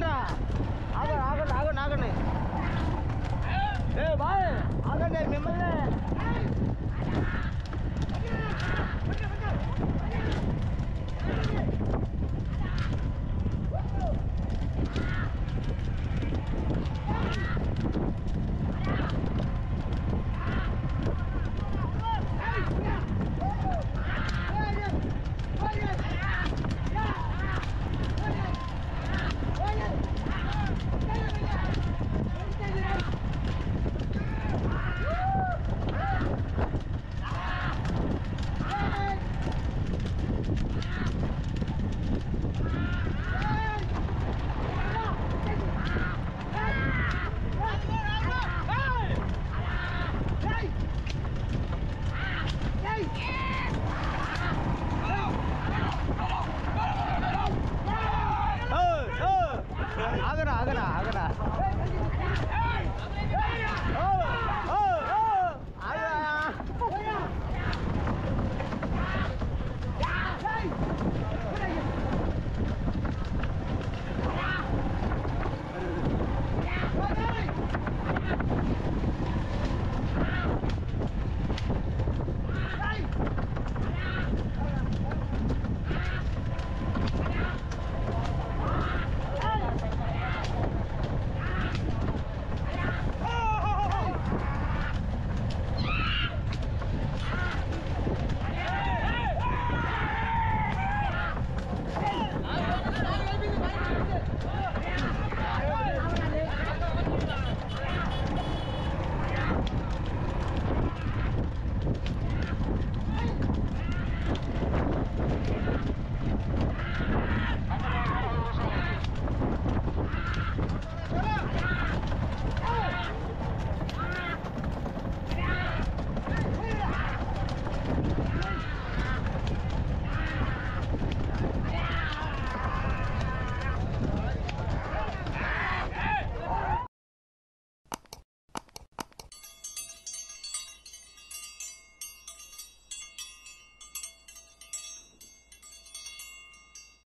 ఆగండ్రా ఆగండి ఆగండి ఆగండి ఆగండి ఏ బాయ్ ఆగండి మిమ్మల్ని